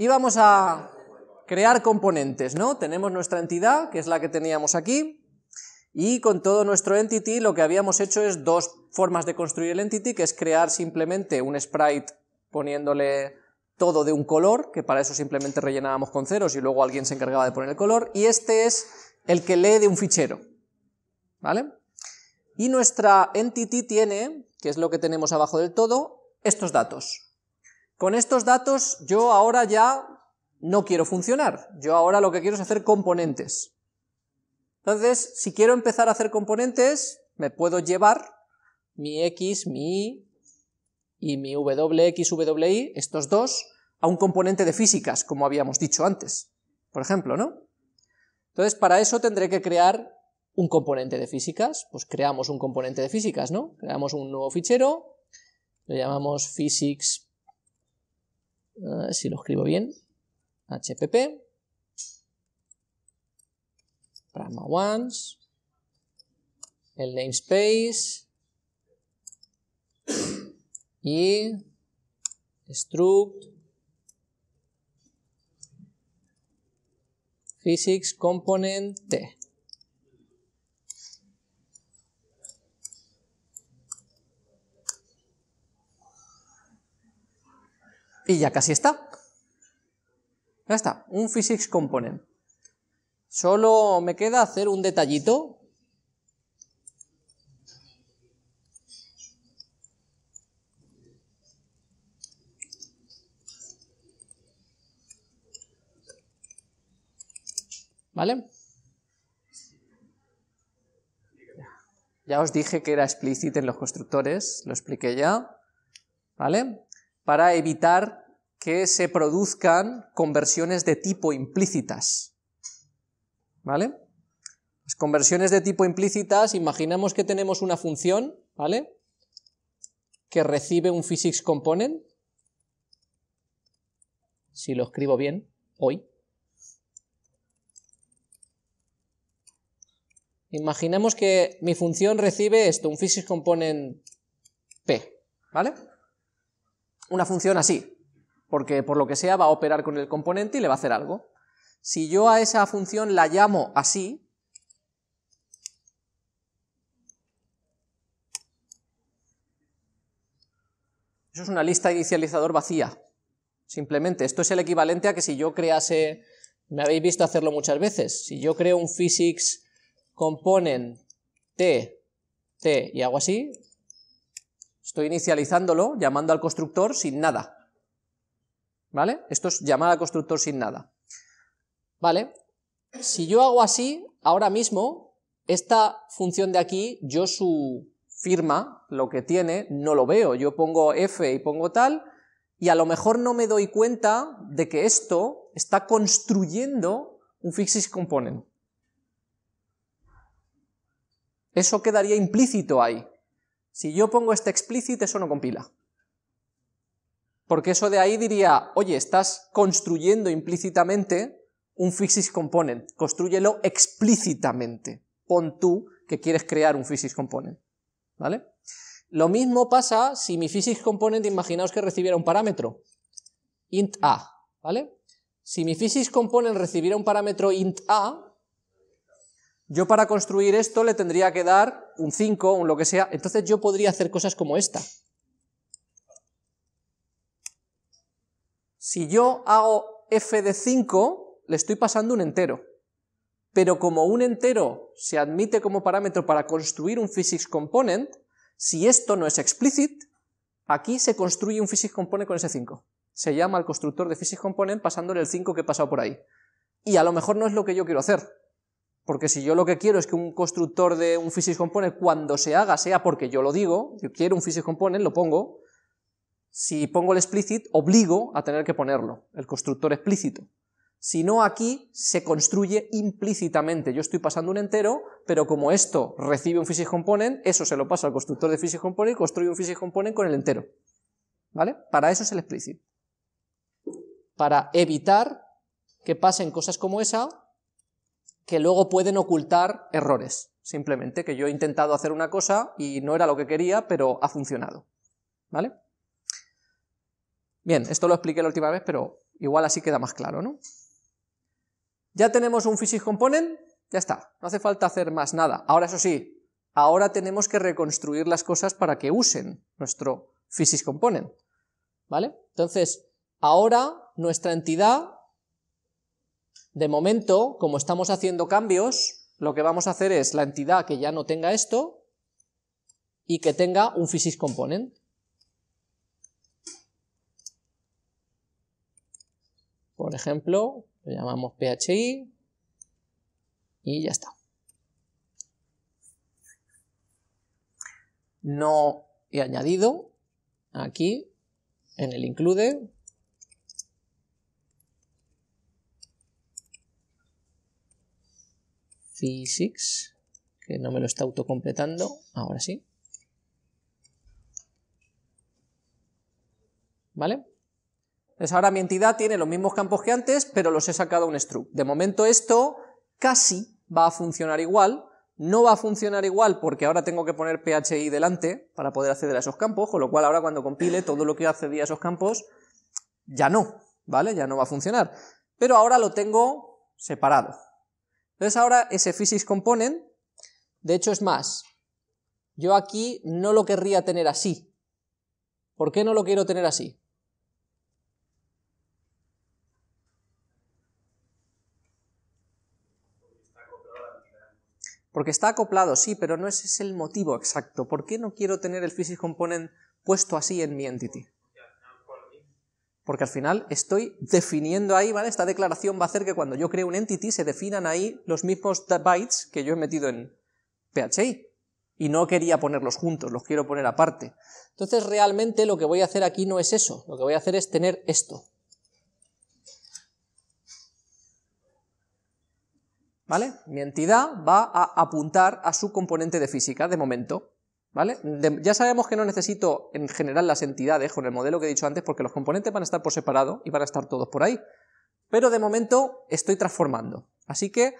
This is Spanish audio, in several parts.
Y vamos a crear componentes, ¿no? Tenemos nuestra entidad, que es la que teníamos aquí, y con todo nuestro entity lo que habíamos hecho es dos formas de construir el entity, que es crear simplemente un sprite poniéndole todo de un color, que para eso simplemente rellenábamos con ceros y luego alguien se encargaba de poner el color, y este es el que lee de un fichero, ¿vale? Y nuestra entity tiene, que es lo que tenemos abajo del todo, estos datos. Con estos datos yo ahora ya no quiero funcionar, yo ahora lo que quiero es hacer componentes. Entonces, si quiero empezar a hacer componentes, me puedo llevar mi x, mi y y mi wx, wy, estos dos, a un componente de físicas, como habíamos dicho antes, por ejemplo, ¿no? Entonces, para eso tendré que crear un componente de físicas, pues creamos un componente de físicas, ¿no? Creamos un nuevo fichero, lo llamamos physics, si lo escribo bien, hpp, pragma ones, el namespace. Y struct. Physics component. Y ya casi está. Ya está, un physics component. Solo me queda hacer un detallito. ¿Vale? Ya os dije que era explicit en los constructores, lo expliqué ya, ¿vale? Para evitar que se produzcan conversiones de tipo implícitas. ¿Vale? Las conversiones de tipo implícitas, imaginamos que tenemos una función, ¿vale? Que recibe un physics component, si lo escribo bien, hoy. Imaginemos que mi función recibe esto, un physics component p, ¿vale? Una función así, porque por lo que sea va a operar con el componente y le va a hacer algo. Si yo a esa función la llamo así, eso es una lista inicializador vacía. Simplemente, esto es el equivalente a que si yo crease, me habéis visto hacerlo muchas veces, si yo creo un physics component t, t y hago así, estoy inicializándolo llamando al constructor sin nada. ¿Vale? Esto es llamar al constructor sin nada. ¿Vale? Si yo hago así, ahora mismo, esta función de aquí, yo su firma, lo que tiene, no lo veo. Yo pongo f y pongo tal, y a lo mejor no me doy cuenta de que esto está construyendo un fixis component. Eso quedaría implícito ahí. Si yo pongo este explicit, eso no compila. Porque eso de ahí diría, oye, estás construyendo implícitamente un physics component, construyelo explícitamente. Pon tú que quieres crear un physics component. ¿Vale? Lo mismo pasa si mi physics component, imaginaos que recibiera un parámetro, int a, ¿vale? Si mi physics component recibiera un parámetro int a, yo para construir esto le tendría que dar un 5, un lo que sea, entonces yo podría hacer cosas como esta. Si yo hago f de 5, le estoy pasando un entero. Pero como un entero se admite como parámetro para construir un physics component, si esto no es explicit, aquí se construye un physics component con ese 5. Se llama al constructor de physics component pasándole el 5 que he pasado por ahí. Y a lo mejor no es lo que yo quiero hacer. Porque si yo lo que quiero es que un constructor de un physics component cuando se haga sea porque yo lo digo, yo quiero un physics component, lo pongo, si pongo el explicit, obligo a tener que ponerlo, el constructor explícito. Si no, aquí se construye implícitamente. Yo estoy pasando un entero, pero como esto recibe un physics component, eso se lo pasa al constructor de physics component y construye un physics component con el entero. ¿Vale? Para eso es el explicit. Para evitar que pasen cosas como esa, que luego pueden ocultar errores. Simplemente que yo he intentado hacer una cosa y no era lo que quería, pero ha funcionado. ¿Vale? Bien, esto lo expliqué la última vez, pero Igual así queda más claro, ¿no? Ya tenemos un physics component, ya está, no hace falta hacer más nada. Ahora eso sí, ahora tenemos que reconstruir las cosas para que usen nuestro physics component, ¿vale? Entonces, ahora nuestra entidad, de momento, como estamos haciendo cambios, lo que vamos a hacer es la entidad que ya no tenga esto y que tenga un physics component. Por ejemplo, lo llamamos PHI y ya está. No he añadido aquí en el include physics que no me lo está autocompletando, ahora sí. ¿Vale? Entonces ahora mi entidad tiene los mismos campos que antes, pero los he sacado a un struct. De momento esto casi va a funcionar igual, no va a funcionar igual porque ahora tengo que poner PHI delante para poder acceder a esos campos, con lo cual ahora cuando compile todo lo que accedía a esos campos ya no, ¿vale? Ya no va a funcionar. Pero ahora lo tengo separado. Entonces ahora ese physics component, de hecho es más, yo aquí no lo querría tener así. ¿Por qué no lo quiero tener así? Porque está acoplado, sí, pero no ese es el motivo exacto. ¿Por qué no quiero tener el physics component puesto así en mi entity? Porque al final estoy definiendo ahí, ¿vale? Esta declaración va a hacer que cuando yo cree un entity se definan ahí los mismos bytes que yo he metido en PHI. Y no quería ponerlos juntos, los quiero poner aparte. Entonces realmente lo que voy a hacer aquí no es eso, lo que voy a hacer es tener esto. ¿vale? Mi entidad va a apuntar a su componente de física, de momento, ¿vale? ya sabemos que no necesito en general las entidades con el modelo que he dicho antes porque los componentes van a estar por separado y van a estar todos por ahí, pero de momento estoy transformando, así que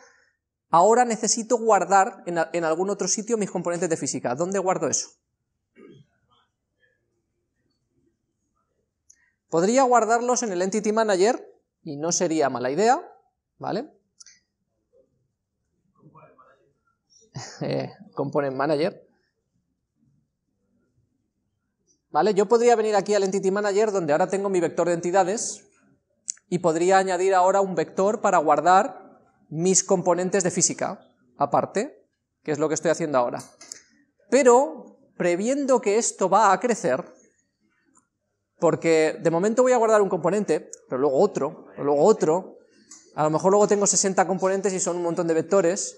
ahora necesito guardar en, en algún otro sitio mis componentes de física, ¿dónde guardo eso? Podría guardarlos en el Entity Manager, y no sería mala idea, ¿vale? eh, Component Manager. ¿Vale? Yo podría venir aquí al Entity Manager donde ahora tengo mi vector de entidades y podría añadir ahora un vector para guardar mis componentes de física aparte, que es lo que estoy haciendo ahora. Pero, previendo que esto va a crecer, porque de momento voy a guardar un componente, pero luego otro, pero luego otro, a lo mejor luego tengo 60 componentes y son un montón de vectores,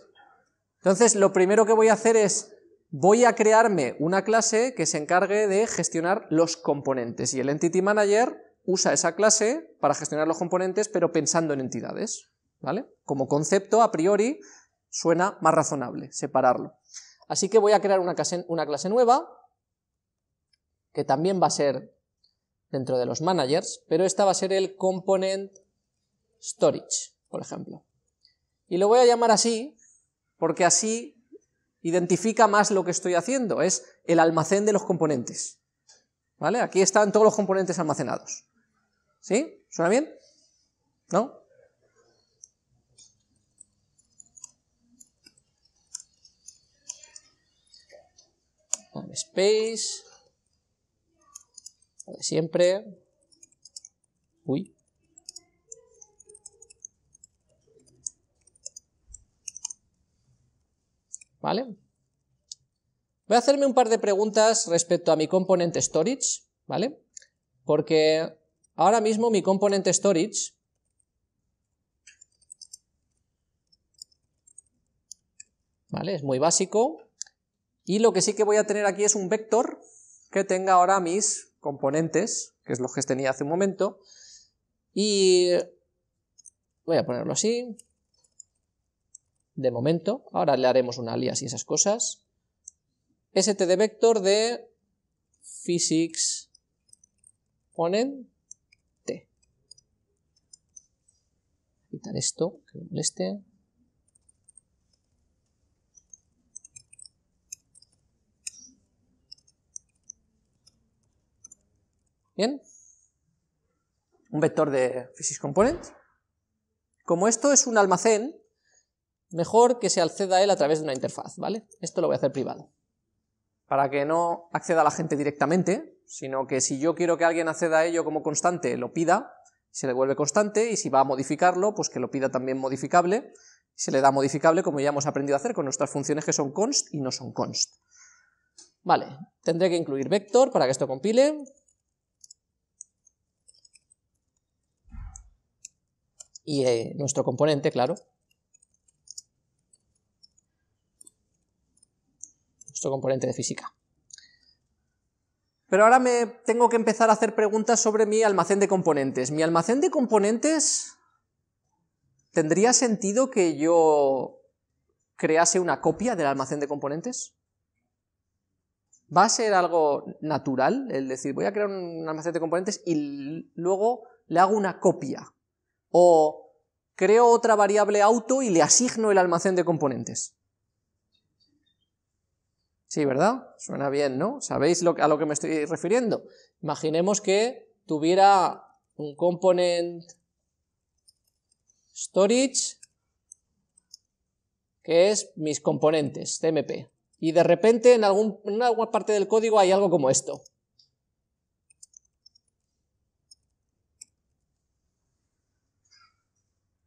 entonces, lo primero que voy a hacer es, voy a crearme una clase que se encargue de gestionar los componentes, y el Entity Manager usa esa clase para gestionar los componentes, pero pensando en entidades, ¿vale? Como concepto, a priori, suena más razonable, separarlo. Así que voy a crear una clase, nueva, que también va a ser dentro de los managers, pero esta va a ser el component storage, por ejemplo. Y lo voy a llamar así, porque así identifica más lo que estoy haciendo, es el almacén de los componentes. ¿Vale? Aquí están todos los componentes almacenados. ¿Sí? ¿Suena bien? ¿No? Space, siempre. Uy. ¿Vale? Voy a hacerme un par de preguntas respecto a mi componente storage, ¿vale? Porque ahora mismo mi componente storage ¿vale? Es muy básico y lo que sí que voy a tener aquí es un vector que tenga ahora mis componentes, que es lo que tenía hace un momento, y voy a ponerlo así, de momento, ahora le haremos un alias y esas cosas, std vector de physics ponen t. Quitar esto, que me moleste. Bien. un vector de physics component. Como esto es un almacén, mejor que se acceda a él a través de una interfaz, ¿vale? Esto lo voy a hacer privado. Para que no acceda a la gente directamente, sino que si yo quiero que alguien acceda a ello como constante, lo pida, se le vuelve constante, y si va a modificarlo, pues que lo pida también modificable, se le da modificable como ya hemos aprendido a hacer con nuestras funciones que son const y no son const. Vale, tendré que incluir vector para que esto compile. Y eh, nuestro componente, claro. Componente de física. Pero ahora me tengo que empezar a hacer preguntas sobre mi almacén de componentes. Mi almacén de componentes ¿Tendría sentido que yo crease una copia del almacén de componentes? ¿Va a ser algo natural el decir, voy a crear un almacén de componentes y luego le hago una copia? ¿O creo otra variable auto y le asigno el almacén de componentes? Sí, ¿verdad? Suena bien, ¿no? ¿Sabéis a lo que me estoy refiriendo? Imaginemos que tuviera un component storage, que es mis componentes, CMP. Y de repente en, en alguna parte del código hay algo como esto.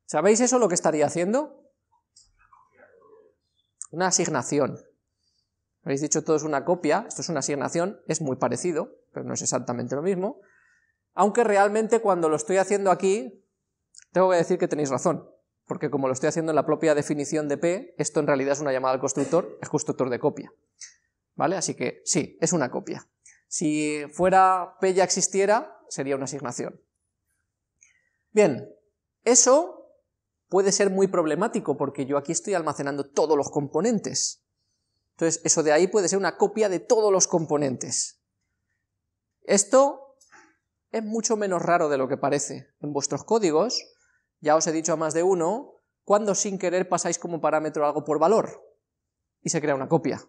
¿Sabéis eso lo que estaría haciendo? Una asignación. Habéis dicho todo es una copia, esto es una asignación, es muy parecido, pero no es exactamente lo mismo. Aunque realmente cuando lo estoy haciendo aquí, tengo que decir que tenéis razón, porque como lo estoy haciendo en la propia definición de P, esto en realidad es una llamada al constructor, es constructor de copia. ¿Vale? Así que sí, es una copia. Si fuera P ya existiera, sería una asignación. Bien, eso puede ser muy problemático porque yo aquí estoy almacenando todos los componentes. Entonces, eso de ahí puede ser una copia de todos los componentes. Esto es mucho menos raro de lo que parece. En vuestros códigos ya os he dicho a más de uno, cuando sin querer pasáis como parámetro algo por valor y se crea una copia.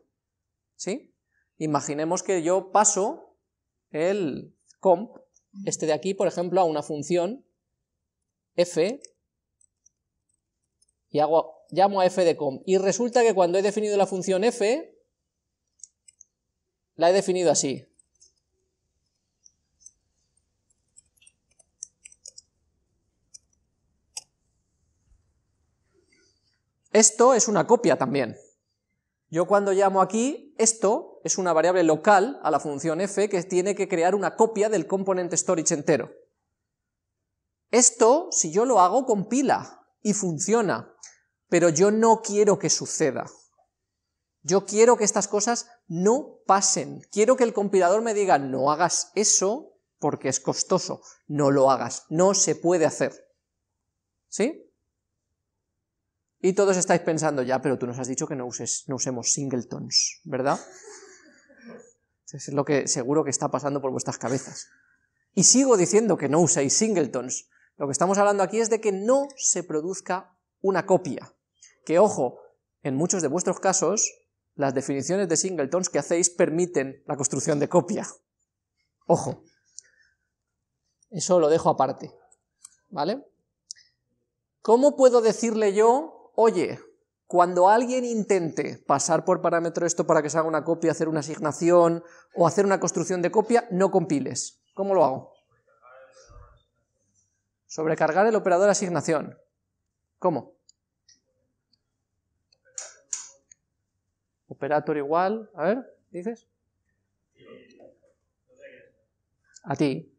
¿Sí? Imaginemos que yo paso el comp, este de aquí, por ejemplo, a una función f y hago, llamo a f de comp. Y resulta que cuando he definido la función f, la he definido así. Esto es una copia también. Yo cuando llamo aquí, esto es una variable local a la función f que tiene que crear una copia del componente storage entero. Esto, si yo lo hago, compila y funciona, pero yo no quiero que suceda. Yo quiero que estas cosas no pasen. Quiero que el compilador me diga, no hagas eso porque es costoso, no lo hagas, no se puede hacer. ¿Sí? Y todos estáis pensando, ya, pero tú nos has dicho que no, uses, no usemos singletons, ¿verdad? Es lo que seguro que está pasando por vuestras cabezas. Y sigo diciendo que no uséis singletons. Lo que estamos hablando aquí es de que no se produzca una copia. Que, ojo, en muchos de vuestros casos, las definiciones de singletons que hacéis permiten la construcción de copia. Ojo. Eso lo dejo aparte. ¿Vale? ¿Cómo puedo decirle yo oye, cuando alguien intente pasar por parámetro esto para que se haga una copia, hacer una asignación o hacer una construcción de copia, no compiles. ¿Cómo lo hago? Sobrecargar el operador asignación. ¿Cómo? Operator igual, a ver, ¿dices? A ti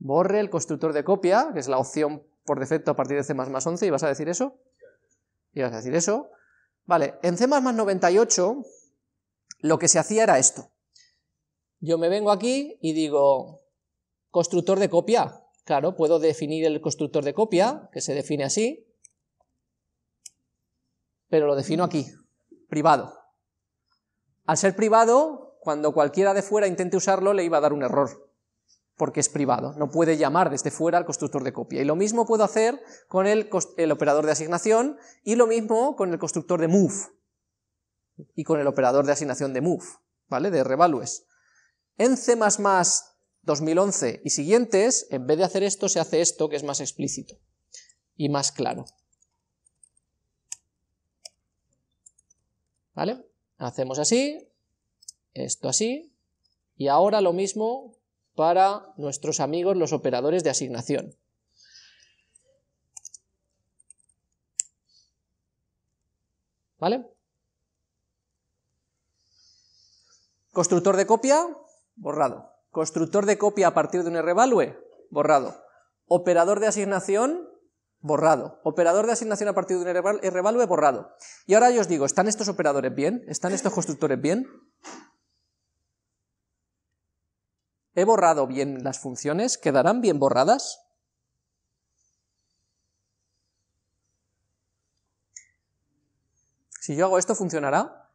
borre el constructor de copia, que es la opción por defecto a partir de C++ 11, ¿y vas a decir eso? ¿Y vas a decir eso? Vale, en C++ 98 lo que se hacía era esto. Yo me vengo aquí y digo, constructor de copia. Claro, puedo definir el constructor de copia, que se define así, pero lo defino aquí, privado. Al ser privado, cuando cualquiera de fuera intente usarlo, le iba a dar un error, porque es privado, no puede llamar desde fuera al constructor de copia. Y lo mismo puedo hacer con el, operador de asignación y lo mismo con el constructor de move y con el operador de asignación de move. ¿vale? De revalues. En C++ 2011 y siguientes, en vez de hacer esto, se hace esto, que es más explícito y más claro. ¿Vale? Hacemos así, esto así, y ahora lo mismo para nuestros amigos los operadores de asignación. ¿Vale? Constructor de copia, borrado. Constructor de copia a partir de un revalue, borrado. Operador de asignación, borrado. Operador de asignación a partir de un revalue, borrado. Y ahora yo os digo, ¿están estos operadores bien? ¿Están estos constructores bien? ¿He borrado bien las funciones? ¿Quedarán bien borradas? Si yo hago esto, ¿funcionará?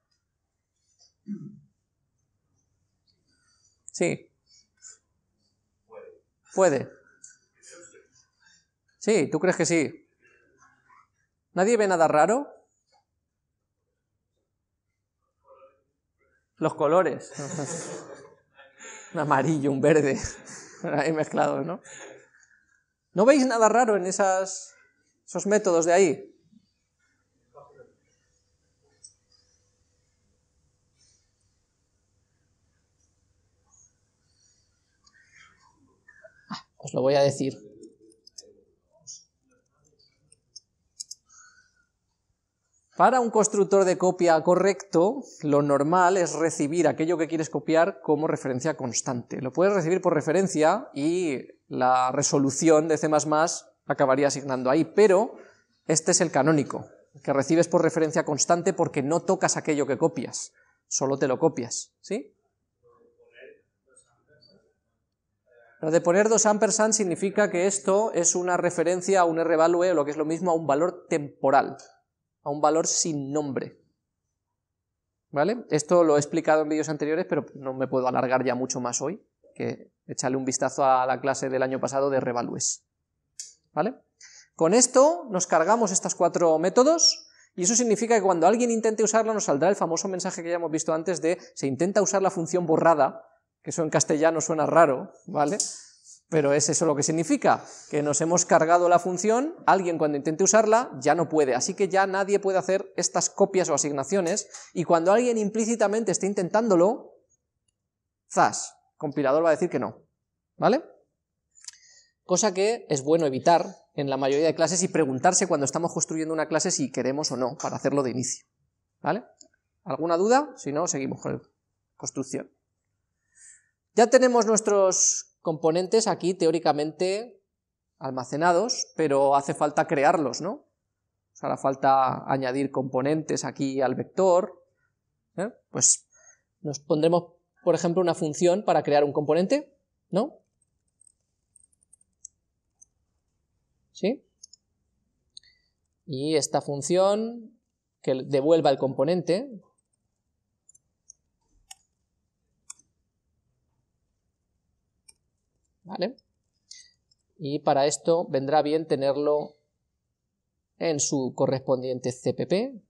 Sí. Puede. Sí, ¿tú crees que sí? ¿Nadie ve nada raro? Los colores. un amarillo, un verde, ahí mezclados, ¿no? ¿No veis nada raro en esas, esos métodos de ahí? Os lo voy a decir. Para un constructor de copia correcto, lo normal es recibir aquello que quieres copiar como referencia constante. Lo puedes recibir por referencia y la resolución de C++ acabaría asignando ahí, pero este es el canónico, que recibes por referencia constante porque no tocas aquello que copias, solo te lo copias, ¿sí? Lo de poner dos ampersand significa que esto es una referencia a un rvalue, o lo que es lo mismo, a un valor temporal, a un valor sin nombre. ¿Vale? Esto lo he explicado en vídeos anteriores, pero no me puedo alargar ya mucho más hoy, que echarle un vistazo a la clase del año pasado de revalues. ¿Vale? Con esto nos cargamos estos cuatro métodos, y eso significa que cuando alguien intente usarla nos saldrá el famoso mensaje que ya hemos visto antes de se intenta usar la función borrada, que eso en castellano suena raro, ¿vale? Pero es eso lo que significa, que nos hemos cargado la función, alguien cuando intente usarla ya no puede, así que ya nadie puede hacer estas copias o asignaciones, y cuando alguien implícitamente esté intentándolo, zas, compilador va a decir que no, ¿vale? Cosa que es bueno evitar en la mayoría de clases y preguntarse cuando estamos construyendo una clase si queremos o no, para hacerlo de inicio, ¿vale? ¿Alguna duda? Si no, seguimos con la construcción. Ya tenemos nuestros componentes aquí teóricamente almacenados, pero hace falta crearlos, ¿no? Sea, hará falta añadir componentes aquí al vector. ¿eh? Pues nos pondremos, por ejemplo, una función para crear un componente, ¿no? ¿Sí? Y esta función que devuelva el componente, ¿vale? Y para esto vendrá bien tenerlo en su correspondiente CPP.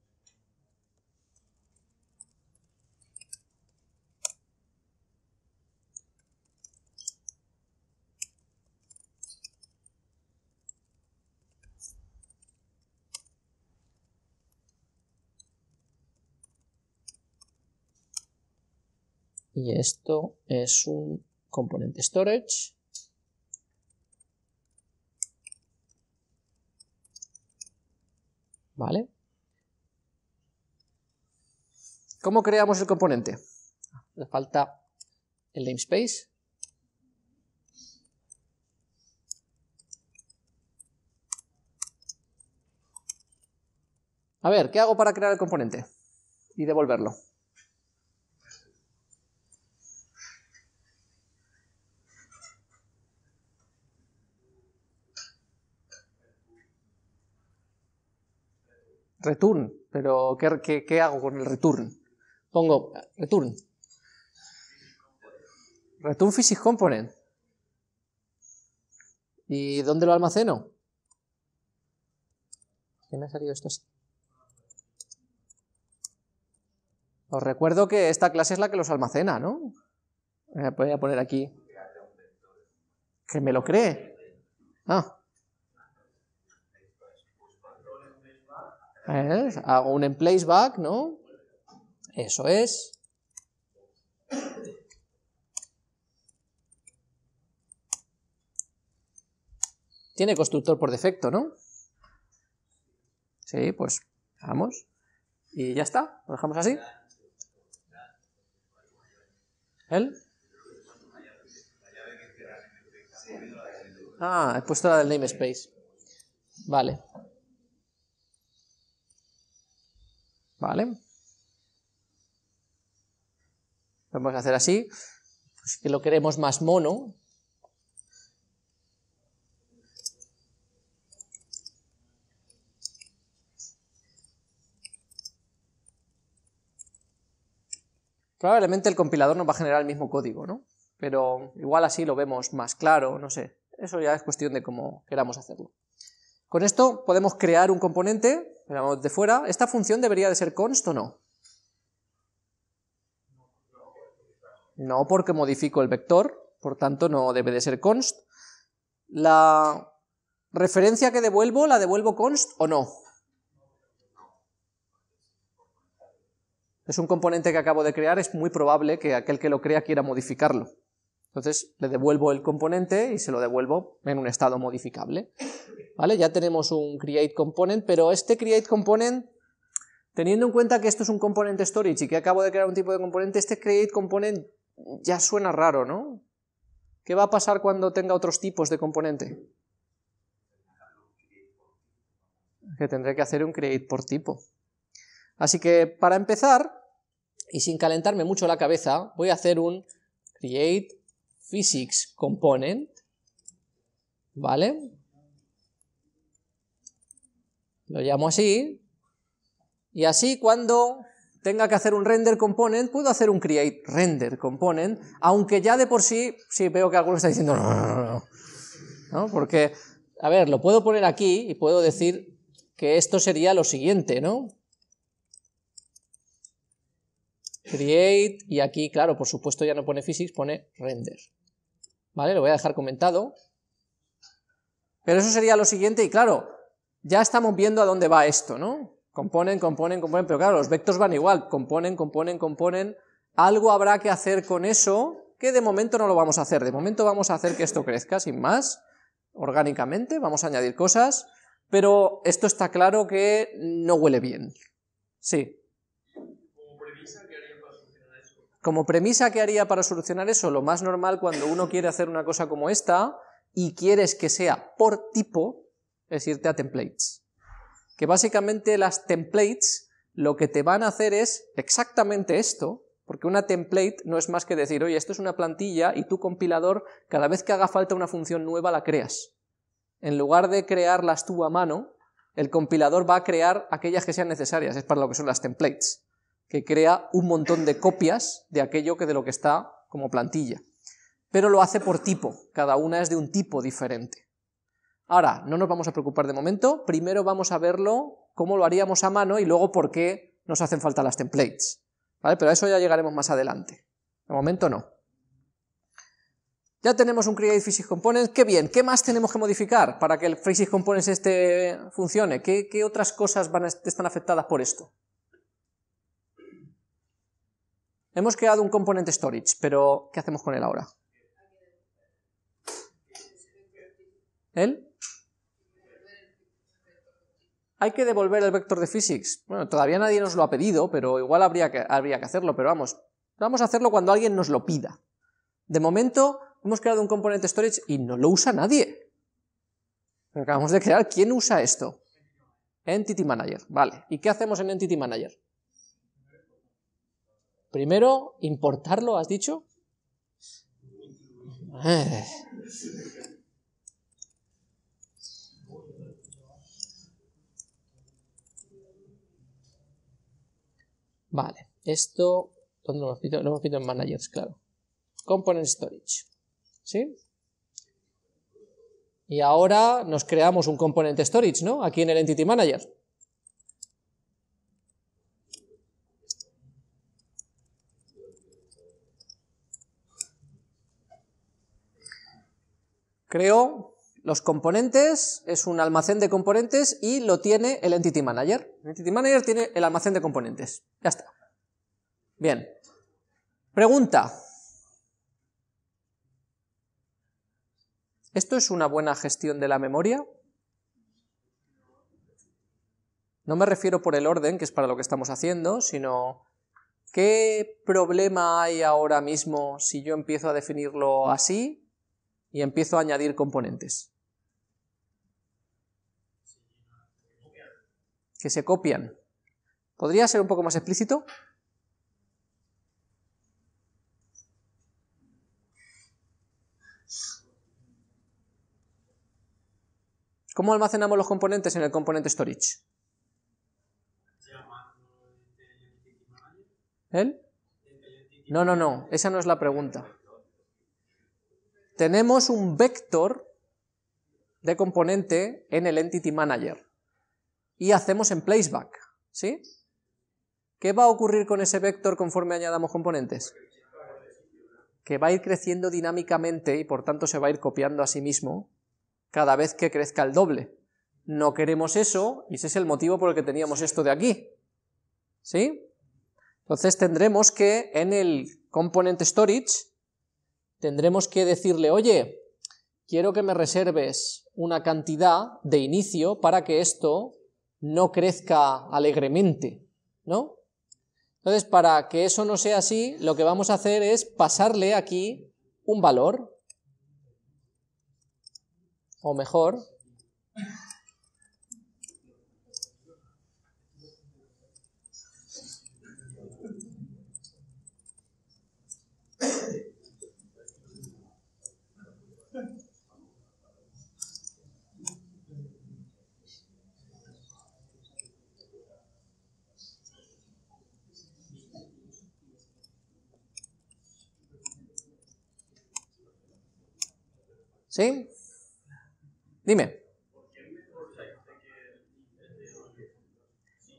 Y esto es un componente storage. ¿Vale? ¿Cómo creamos el componente? Le falta el namespace. A ver, ¿qué hago para crear el componente? Y devolverlo. Return, pero ¿qué, hago con el return? Pongo return. Return physics component. ¿Y dónde lo almaceno? ¿Qué me ha salido esto así? Os recuerdo que esta clase es la que los almacena, ¿no? Voy a poner aquí. Que me lo cree. Ah. Hago un en place back, ¿no? Eso es. Tiene constructor por defecto, ¿no? Sí, pues vamos. Y ya está, lo dejamos así. ¿El? Ah, he puesto la del namespace. Vale. Vale. Vamos a hacer así. Pues que lo queremos más mono. Probablemente el compilador nos va a generar el mismo código, ¿no? Pero igual así lo vemos más claro, no sé. Eso ya es cuestión de cómo queramos hacerlo. Con esto podemos crear un componente, de fuera. ¿Esta función debería de ser const o no? No porque modifico el vector, por tanto no debe de ser const. ¿La referencia que devuelvo, la devuelvo const o no? Es un componente que acabo de crear, es muy probable que aquel que lo crea quiera modificarlo. Entonces le devuelvo el componente y se lo devuelvo en un estado modificable. ¿Vale? Ya tenemos un create component, pero este create component, teniendo en cuenta que esto es un componente storage y que acabo de crear un tipo de componente, este create component ya suena raro, ¿no? ¿Qué va a pasar cuando tenga otros tipos de componente? Que tendré que hacer un create por tipo. Así que para empezar, y sin calentarme mucho la cabeza, voy a hacer un create physics component, ¿vale? Lo llamo así, y así cuando tenga que hacer un render component, puedo hacer un create render component, aunque ya de por sí, sí veo que alguno está diciendo no, no, no, no, porque, a ver, lo puedo poner aquí y puedo decir que esto sería lo siguiente, ¿no? Create, y aquí, claro, por supuesto ya no pone physics, pone render. Lo voy a dejar comentado. Pero eso sería lo siguiente, y claro, ya estamos viendo a dónde va esto, ¿no? Componen, componen, componen, pero claro, los vectores van igual, componen, componen, componen. Algo habrá que hacer con eso, que de momento no lo vamos a hacer. De momento vamos a hacer que esto crezca, sin más, orgánicamente, vamos a añadir cosas, pero esto está claro que no huele bien. Sí. Como premisa, ¿qué haría para solucionar eso? Lo más normal cuando uno quiere hacer una cosa como esta y quieres que sea por tipo, es irte a templates. Que básicamente las templates lo que te van a hacer es exactamente esto, porque una template no es más que decir, oye, esto es una plantilla y tu compilador, cada vez que haga falta una función nueva, la creas. En lugar de crearlas tú a mano, el compilador va a crear aquellas que sean necesarias, es para lo que son las templates que crea un montón de copias de aquello que de lo que está como plantilla. Pero lo hace por tipo, cada una es de un tipo diferente. Ahora, no nos vamos a preocupar de momento, primero vamos a verlo cómo lo haríamos a mano y luego por qué nos hacen falta las templates. ¿Vale? Pero a eso ya llegaremos más adelante. De momento no. Ya tenemos un Create Physics Component, qué bien, ¿qué más tenemos que modificar para que el Physics Component este funcione? ¿Qué, qué otras cosas están afectadas por esto? Hemos creado un componente storage, pero ¿qué hacemos con él ahora? ¿Él? Hay que devolver el vector de physics. Bueno, todavía nadie nos lo ha pedido, pero igual habría que, habría que hacerlo, pero vamos, vamos a hacerlo cuando alguien nos lo pida. De momento, hemos creado un componente storage y no lo usa nadie. Acabamos de crear, ¿quién usa esto? Entity Manager, vale. ¿Y qué hacemos en Entity Manager? Primero, importarlo, ¿has dicho? Eh. Vale, esto, ¿dónde lo hemos visto en Managers, claro. Component Storage, ¿sí? Y ahora nos creamos un Component Storage, ¿no? Aquí en el Entity Manager. Creo los componentes, es un almacén de componentes y lo tiene el Entity Manager. El Entity Manager tiene el almacén de componentes. Ya está. Bien. Pregunta. ¿Esto es una buena gestión de la memoria? No me refiero por el orden, que es para lo que estamos haciendo, sino ¿qué problema hay ahora mismo si yo empiezo a definirlo así y empiezo a añadir componentes? que se copian. ¿Podría ser un poco más explícito? ¿Cómo almacenamos los componentes en el componente storage? ¿El? No, no, no, esa no es la pregunta. Tenemos un vector de componente en el Entity Manager y hacemos en placeback, ¿sí? ¿Qué va a ocurrir con ese vector conforme añadamos componentes? Que va a ir creciendo dinámicamente y por tanto se va a ir copiando a sí mismo cada vez que crezca el doble. No queremos eso y ese es el motivo por el que teníamos esto de aquí. ¿Sí? Entonces tendremos que en el component storage tendremos que decirle, oye, quiero que me reserves una cantidad de inicio para que esto no crezca alegremente, ¿no? Entonces, para que eso no sea así, lo que vamos a hacer es pasarle aquí un valor, o mejor, ¿Sí? Dime.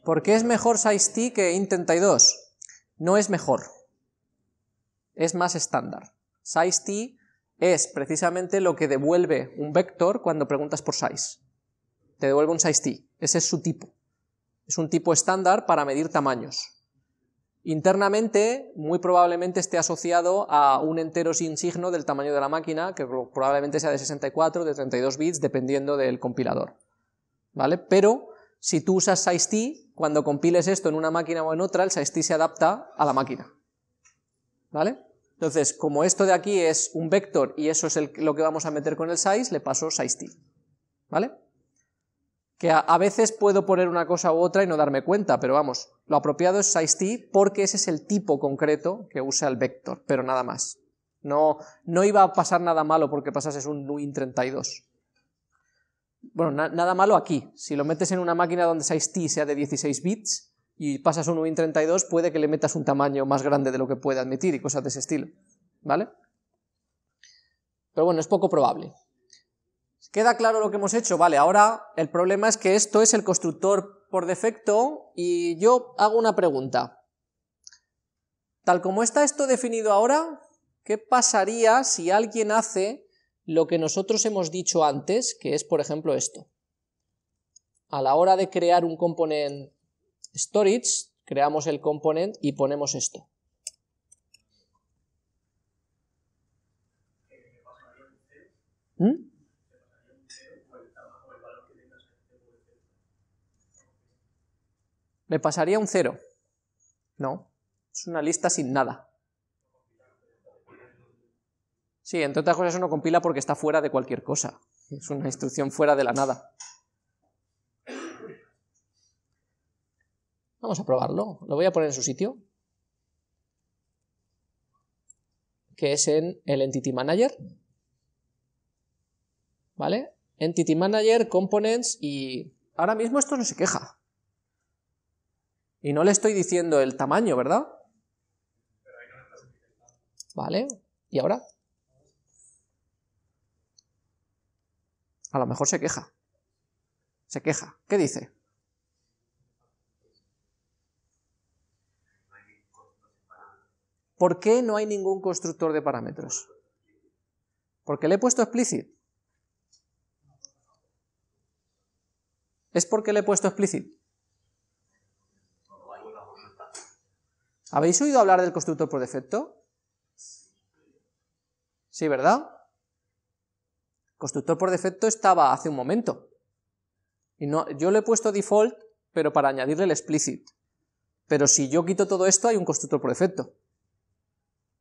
¿Por qué es mejor SizeT que int32? No es mejor. Es más estándar. SizeT es precisamente lo que devuelve un vector cuando preguntas por size. Te devuelve un SizeT. Ese es su tipo. Es un tipo estándar para medir tamaños. Internamente, muy probablemente esté asociado a un entero sin signo del tamaño de la máquina, que probablemente sea de 64, de 32 bits, dependiendo del compilador. ¿Vale? Pero si tú usas SizeT, cuando compiles esto en una máquina o en otra, el SizeT se adapta a la máquina. ¿Vale? Entonces, como esto de aquí es un vector y eso es lo que vamos a meter con el size, le paso SizeT. ¿Vale? Que a, veces puedo poner una cosa u otra y no darme cuenta, pero vamos, lo apropiado es SizeT porque ese es el tipo concreto que usa el vector, pero nada más. No, no iba a pasar nada malo porque pasases un Win32. Bueno, nada malo aquí. Si lo metes en una máquina donde SizeT sea de 16 bits y pasas un Win32, puede que le metas un tamaño más grande de lo que puede admitir y cosas de ese estilo. ¿Vale? Pero bueno, es poco probable. ¿Queda claro lo que hemos hecho? Vale, ahora el problema es que esto es el constructor por defecto y yo hago una pregunta. Tal como está esto definido ahora, ¿qué pasaría si alguien hace lo que nosotros hemos dicho antes, que es por ejemplo esto? A la hora de crear un component storage, creamos el component y ponemos esto. ¿Mm? Me pasaría un cero. No, es una lista sin nada. Sí, entre otras cosas eso no compila porque está fuera de cualquier cosa. Es una instrucción fuera de la nada. Vamos a probarlo. Lo voy a poner en su sitio. Que es en el Entity Manager. ¿Vale? Entity Manager, Components y... Ahora mismo esto no se queja. Y no le estoy diciendo el tamaño, ¿verdad? Vale, ¿y ahora? A lo mejor se queja. Se queja. ¿Qué dice? ¿Por qué no hay ningún constructor de parámetros? Porque le he puesto explícit. ¿Es porque le he puesto explícit. ¿Habéis oído hablar del constructor por defecto? Sí, ¿verdad? Constructor por defecto estaba hace un momento. Y no, yo le he puesto default, pero para añadirle el explicit. Pero si yo quito todo esto, hay un constructor por defecto.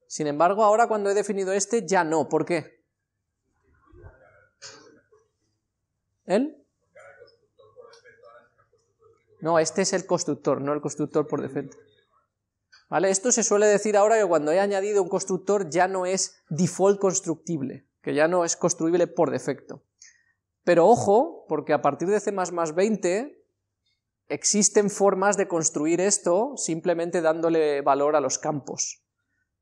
Sin embargo, ahora cuando he definido este, ya no. ¿Por qué? ¿Él? No, este es el constructor, no el constructor por defecto. Esto se suele decir ahora que cuando he añadido un constructor ya no es default constructible, que ya no es construible por defecto. Pero ojo, porque a partir de C++ 20 existen formas de construir esto simplemente dándole valor a los campos.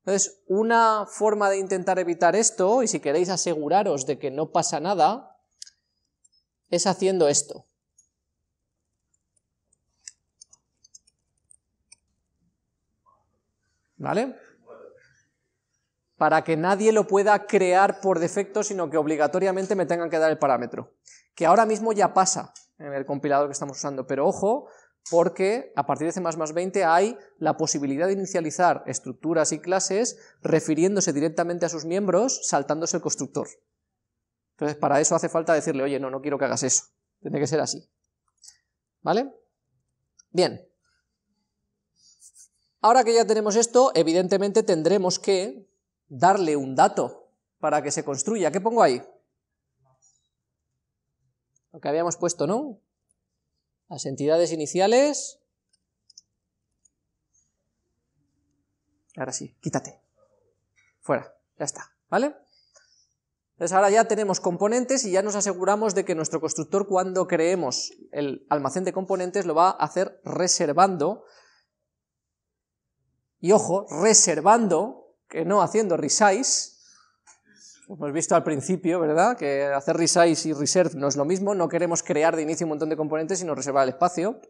Entonces, una forma de intentar evitar esto, y si queréis aseguraros de que no pasa nada, es haciendo esto. ¿Vale? Para que nadie lo pueda crear por defecto, sino que obligatoriamente me tengan que dar el parámetro. Que ahora mismo ya pasa en el compilador que estamos usando, pero ojo, porque a partir de C++ 20 hay la posibilidad de inicializar estructuras y clases refiriéndose directamente a sus miembros, saltándose el constructor. Entonces, para eso hace falta decirle, oye, no, no quiero que hagas eso, tiene que ser así. ¿Vale? Bien. Ahora que ya tenemos esto, evidentemente tendremos que darle un dato para que se construya. ¿Qué pongo ahí? Lo que habíamos puesto, ¿no? Las entidades iniciales. Ahora sí, quítate. Fuera, ya está, ¿vale? Entonces ahora ya tenemos componentes y ya nos aseguramos de que nuestro constructor cuando creemos el almacén de componentes lo va a hacer reservando y ojo, reservando, que no haciendo resize, hemos visto al principio, ¿verdad? Que hacer resize y reserve no es lo mismo, no queremos crear de inicio un montón de componentes, sino reservar el espacio.